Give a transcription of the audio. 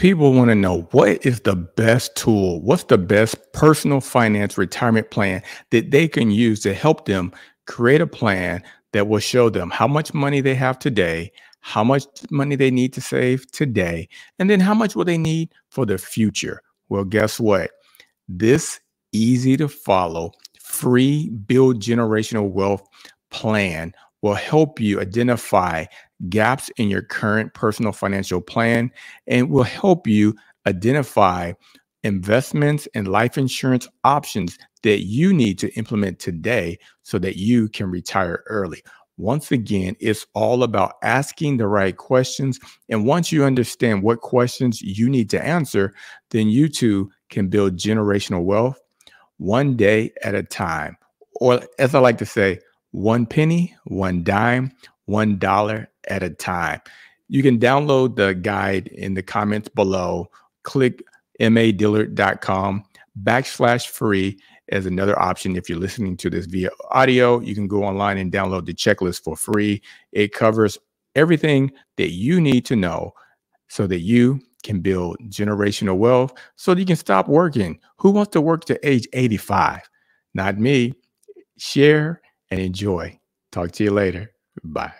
People want to know what is the best tool? What's the best personal finance retirement plan that they can use to help them create a plan that will show them how much money they have today, how much money they need to save today, and then how much will they need for the future? Well, guess what? This easy to follow free build generational wealth plan will help you identify gaps in your current personal financial plan and will help you identify investments and life insurance options that you need to implement today so that you can retire early. Once again, it's all about asking the right questions. And once you understand what questions you need to answer, then you too can build generational wealth one day at a time. Or, as I like to say, one penny, one dime, one dollar at a time. You can download the guide in the comments below. Click madillard.com backslash free as another option. If you're listening to this via audio, you can go online and download the checklist for free. It covers everything that you need to know so that you can build generational wealth so that you can stop working. Who wants to work to age 85? Not me. Share and enjoy. Talk to you later. Bye.